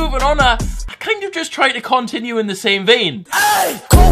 moving on, I, kind of just try to continue in the same vein. Hey,